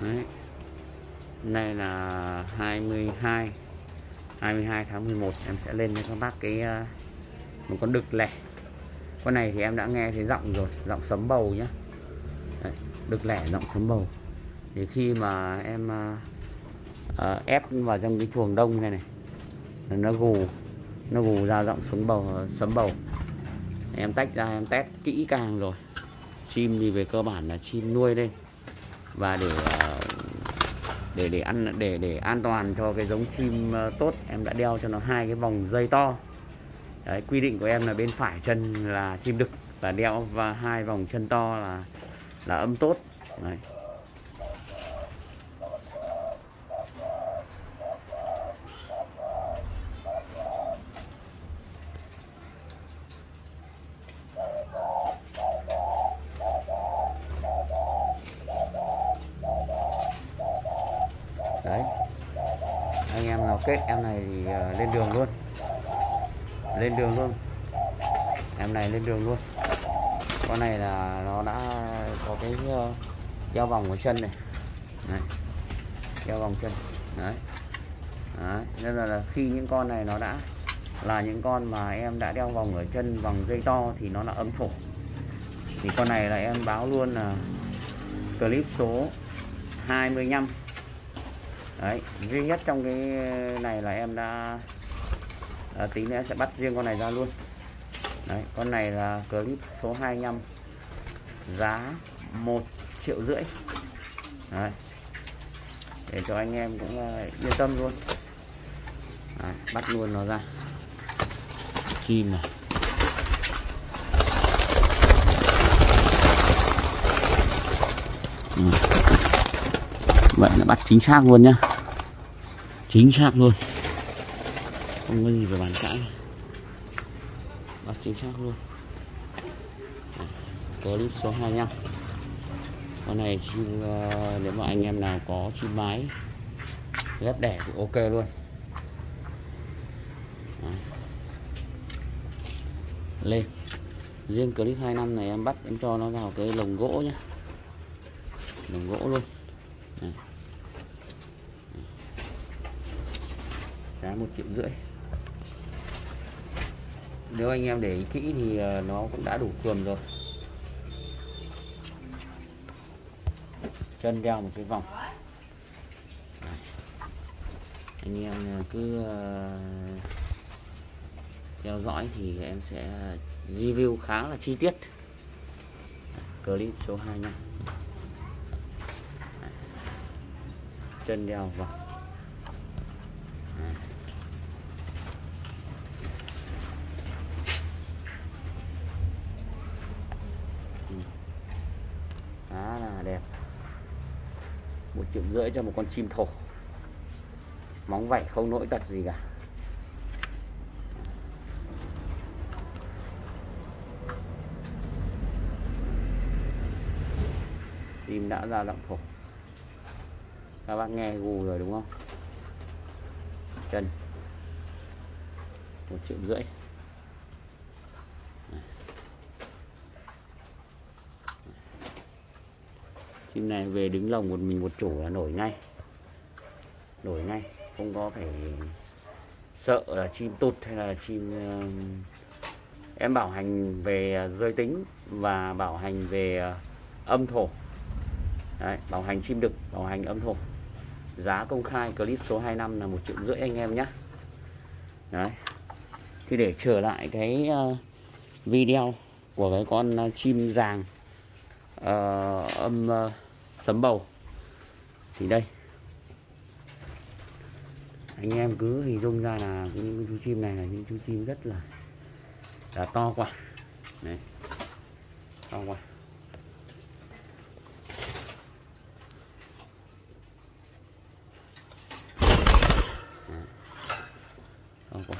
Đấy. Nay là 22 22 tháng 11 em sẽ lên cho các bác cái ờ, một con đực lẻ. Con này thì em đã nghe thấy giọng rồi giọng sấm bầu nhá. Đấy, đực lẻ giọng sấm bầu. Thì khi mà em uh, ép vào trong cái chuồng đông này này nó gù nó gù ra giọng sấm bầu sấm bầu. Em tách ra em test kỹ càng rồi. Chim thì về cơ bản là chim nuôi đây và để ờ, để để ăn để để an toàn cho cái giống chim ờ, tốt em đã đeo cho nó hai cái vòng dây to. Đấy, quy định của em là bên phải chân là chim đực và đeo và hai vòng chân to là là âm tốt. Đấy. Ok em kết. Em này thì ờ, lên đường luôn. Lên đường luôn. Em này lên đường luôn. Con này là nó đã có cái ờ, đeo vòng ở chân này. Này đeo vòng chân. Đấy. đấy nên là, là khi những con này nó đã là những con mà em đã đeo vòng ở chân vòng dây to thì nó là ấm thổ. Thì con này là em báo luôn là clip số 25 đấy duy nhất trong cái này là em đã à, tí nữa sẽ bắt riêng con này ra luôn. Đấy con này là clip số 25 giá một triệu rưỡi. Đấy. để cho anh em cũng uh, yên tâm luôn. Đấy, bắt luôn nó ra. Chim này ừ. vậy là bắt chính xác luôn nhá chính xác luôn. Không có gì phải bàn cãi. Bắt chính xác luôn. Clip số 25 con này chim ờ, nếu mà anh em nào có chim mái ghép đẻ thì ok luôn. Đấy. lên. Riêng clip 2 năm này em bắt em cho nó vào cái lồng gỗ nhá. Lồng gỗ luôn Đấy. giá một triệu rưỡi. Nếu anh em để ý kỹ thì ờ, nó cũng đã đủ cườm rồi. Chân đeo một cái vòng. Anh em ờ, cứ ờ, theo dõi thì em sẽ review khá là chi tiết. Clip số 25 chân đeo vòng khá là đẹp. Một triệu rưỡi cho một con chim thổ. Móng vảy không nỗi tật gì cả. Chim đã ra giọng thổ. Các bác nghe gù rồi đúng không? Chân. Một triệu rưỡi. Chim này về đứng lồng một mình một chủ là nổi ngay. Nổi ngay không có phải sợ là chim tụt hay là chim ờ, em bảo hành về ờ, giới tính và bảo hành về ờ, âm thổ. Đấy, bảo hành chim đực bảo hành âm thổ. Giá công khai clip số 25 là một triệu rưỡi anh em nhé đấy. Thì để trở lại cái video của cái con chim ràng uh, âm uh, sấm bầu. Thì đây. Anh em cứ hình dung ra là những chú chim này là những chú chim rất là là to quá. Đấy to quá to quá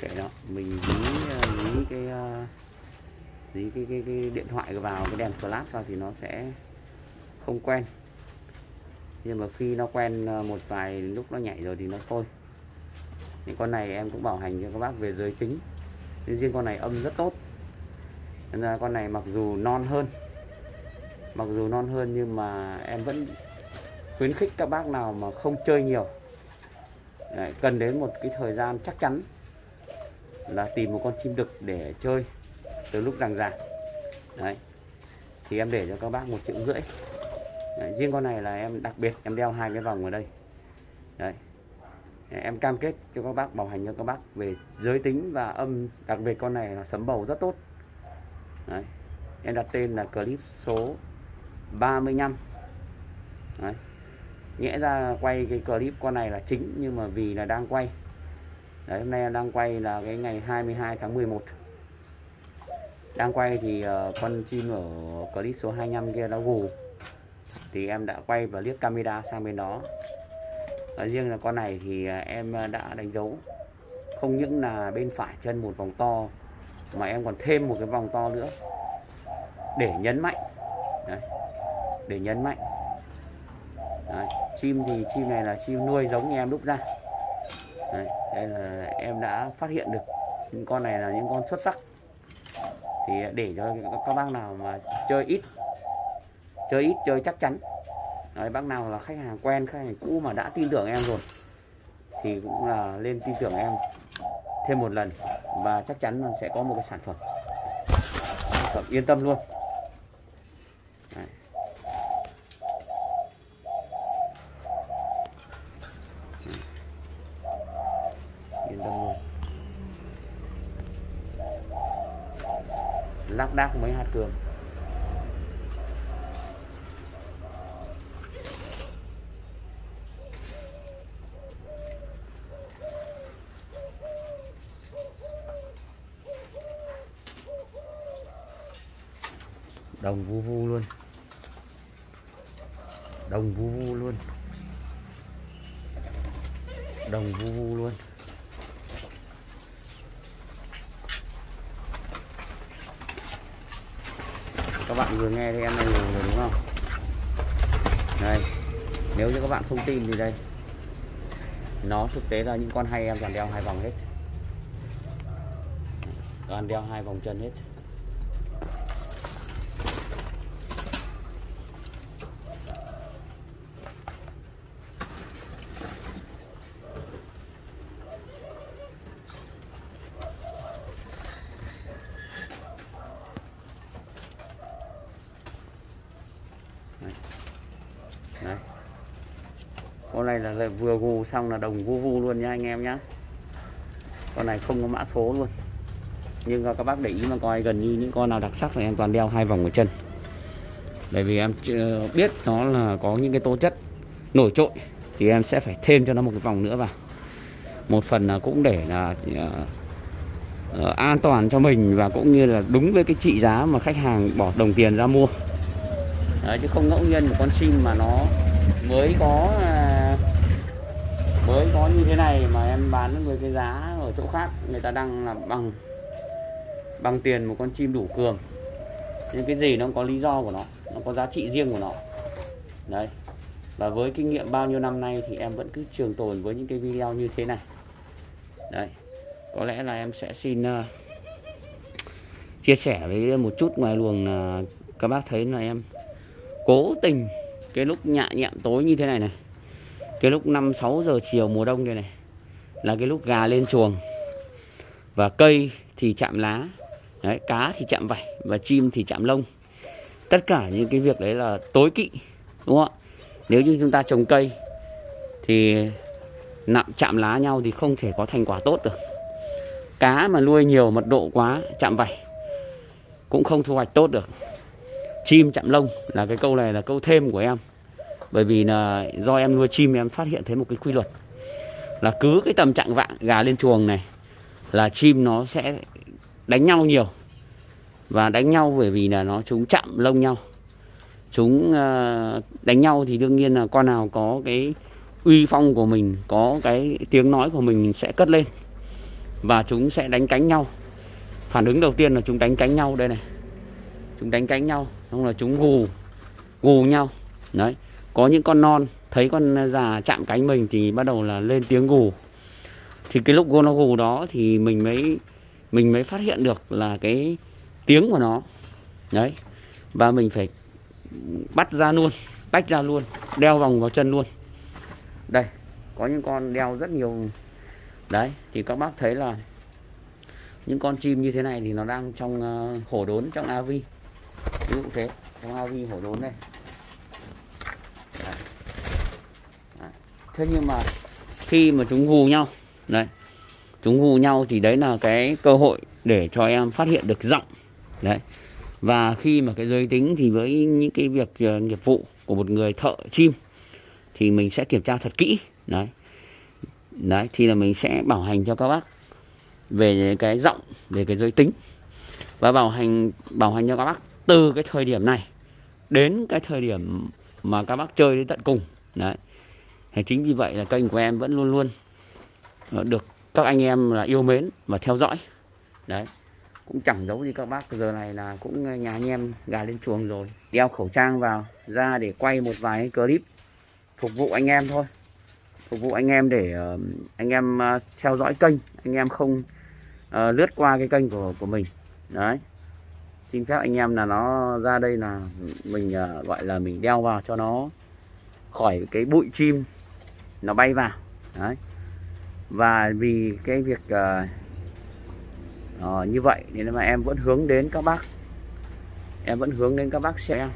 kệ đó mình dí ờ, dí cái ờ, dí cái, cái, cái điện thoại vào cái đèn flash vào thì nó sẽ không quen. Nhưng mà khi nó quen ờ, một vài lúc nó nhảy rồi thì nó thôi. Những con này em cũng bảo hành cho các bác về giới tính. Nên riêng con này âm rất tốt. Nên là con này mặc dù non hơn mặc dù non hơn nhưng mà em vẫn khuyến khích các bác nào mà không chơi nhiều. Đấy, cần đến một cái thời gian chắc chắn là tìm một con chim đực để chơi từ lúc ràng ràng đấy. Thì em để cho các bác một triệu rưỡi. Đấy, riêng con này là em đặc biệt em đeo hai cái vòng ở đây. Đấy. Em cam kết cho các bác bảo hành cho các bác về giới tính và âm đặc biệt con này là sấm bầu rất tốt. Đấy. em đặt tên là clip số 35 đấy. nghĩa ra quay cái clip con này là chính nhưng mà vì là đang quay đấy hôm nay em đang quay là cái ngày 22 tháng 11 đang quay thì uh, con chim ở clip số 25 kia nó gù. Thì em đã quay và liếc camera sang bên đó. Và riêng là con này thì uh, em đã đánh dấu. Không những là bên phải chân một vòng to mà em còn thêm một cái vòng to nữa. Để nhấn mạnh. Đấy. để nhấn mạnh. Đấy. chim thì chim này là chim nuôi giống như em đúc ra. Đấy. đây là em đã phát hiện được những con này là những con xuất sắc thì để cho các bác nào mà chơi ít chơi ít chơi chắc chắn Đấy, bác nào là khách hàng quen khách hàng cũ mà đã tin tưởng em rồi thì cũng là lên tin tưởng em thêm một lần và chắc chắn là sẽ có một cái sản phẩm sản phẩm yên tâm luôn Đấy. yên tâm luôn lác đác mấy hạt cường. Đồng vu vu luôn. Đồng vu vu luôn. Đồng vu vu luôn. Các bạn vừa nghe thấy em này rồi đúng không? Đây, nếu như các bạn không tin thì đây. Nó thực tế là những con hay em toàn đeo hai vòng hết. Toàn đeo hai vòng chân hết. Đấy. con này là vừa gù xong là đồng vu vu luôn nha anh em nhá. Con này không có mã số luôn. Nhưng các bác để ý mà coi gần như những con nào đặc sắc thì em toàn đeo hai vòng ở chân. Bởi vì em biết nó là có những cái tố chất nổi trội thì em sẽ phải thêm cho nó một cái vòng nữa vào. Một phần là cũng để là uh, uh, an toàn cho mình và cũng như là đúng với cái trị giá mà khách hàng bỏ đồng tiền ra mua. Đấy, chứ không ngẫu nhiên một con chim mà nó mới có à, mới có như thế này mà em bán với cái giá ở chỗ khác người ta đang là bằng bằng tiền một con chim đủ cường. Nhưng cái gì nó có lý do của nó nó có giá trị riêng của nó. Đấy và với kinh nghiệm bao nhiêu năm nay thì em vẫn cứ trường tồn với những cái video như thế này. Đấy có lẽ là em sẽ xin uh, chia sẻ với một chút ngoài luồng là các bác thấy là em cố tình. Cái lúc nhạ nhẹm tối như thế này này. Cái lúc 5 6 giờ chiều mùa đông đây này là cái lúc gà lên chuồng. Và cây thì chạm lá. Đấy, cá thì chạm vảy và chim thì chạm lông. Tất cả những cái việc đấy là tối kỵ đúng không ạ? Nếu như chúng ta trồng cây thì nặng chạm lá nhau thì không thể có thành quả tốt được. Cá mà nuôi nhiều mật độ quá chạm vảy cũng không thu hoạch tốt được chim chạm lông là cái câu này là câu thêm của em. Bởi vì là do em nuôi chim, em phát hiện thấy một cái quy luật là cứ cái tầm trạng vạng gà lên chuồng này là chim nó sẽ đánh nhau nhiều. Và đánh nhau bởi vì là nó chúng chạm lông nhau. Chúng ờ, đánh nhau thì đương nhiên là con nào có cái uy phong của mình, có cái tiếng nói của mình sẽ cất lên. Và chúng sẽ đánh cánh nhau. Phản ứng đầu tiên là chúng đánh cánh nhau đây này. Chúng đánh cánh nhau xong là chúng gù gù nhau. Đấy có những con non thấy con già chạm cánh mình thì bắt đầu là lên tiếng gù. Thì cái lúc nó gù đó thì mình mới mình mới phát hiện được là cái tiếng của nó. Đấy và mình phải bắt ra luôn tách ra luôn đeo vòng vào chân luôn. Đây có những con đeo rất nhiều. Đấy thì các bác thấy là những con chim như thế này thì nó đang trong uh, hổ đốn trong avi ví dụ thế trong AV hổ đốn đây. Đấy. Đấy. thế nhưng mà khi mà chúng hù nhau đấy chúng hù nhau thì đấy là cái cơ hội để cho em phát hiện được giọng. Đấy. Và khi mà cái giới tính thì với những cái việc uh, nghiệp vụ của một người thợ chim thì mình sẽ kiểm tra thật kỹ. Đấy. Đấy thì là mình sẽ bảo hành cho các bác về cái giọng về cái giới tính. Và bảo hành bảo hành cho các bác từ cái thời điểm này đến cái thời điểm mà các bác chơi đến tận cùng. Đấy. Thì chính vì vậy là kênh của em vẫn luôn luôn ờ, được các anh em là yêu mến và theo dõi. Đấy. Cũng chẳng giấu gì các bác, giờ này là cũng nhà anh em gà lên chuồng rồi, đeo khẩu trang vào, ra để quay một vài clip phục vụ anh em thôi. Phục vụ anh em để ờ, anh em ờ, theo dõi kênh, anh em không lướt qua cái kênh của của mình. Đấy xin phép anh em là nó ra đây là mình uh, gọi là mình đeo vào cho nó khỏi cái bụi chim nó bay vào. Đấy. Và vì cái việc uh, uh, như vậy nên mà em vẫn hướng đến các bác. Em vẫn hướng đến các bác xem.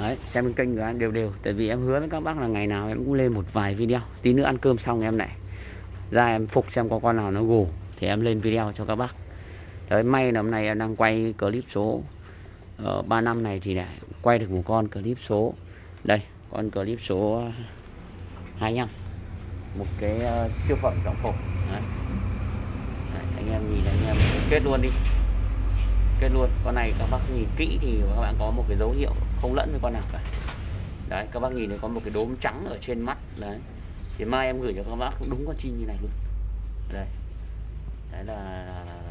Đấy, xem kênh của anh đều đều. Tại vì em hứa với các bác là ngày nào em cũng lên một vài video. Tí nữa ăn cơm xong em lại ra em phục xem có con nào nó gù thì em lên video cho các bác đấy may là hôm nay em đang quay clip số uh, ờ, 3 năm này thì lại quay được một con clip số. Đây con clip số ờ, 25 một cái uh, siêu phẩm trọng phục. Đấy. đấy, anh em nhìn anh em kết luôn đi. Kết luôn. Con này các bác nhìn kỹ thì các bạn có một cái dấu hiệu không lẫn với con nào cả. Đấy các bác nhìn thấy có một cái đốm trắng ở trên mắt. Đấy. Thì mai em gửi cho các bác cũng đúng con chim như này luôn. Đây. Đấy là, là, là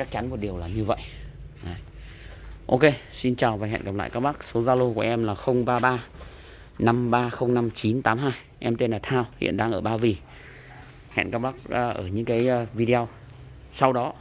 chắc chắn một điều là như vậy. Đấy. ok, xin chào và hẹn gặp lại các bác. Số zalo của em là 033 5305982 em tên là Thao, hiện đang ở Ba Vì. Hẹn các bác à, ở những cái à, video sau đó.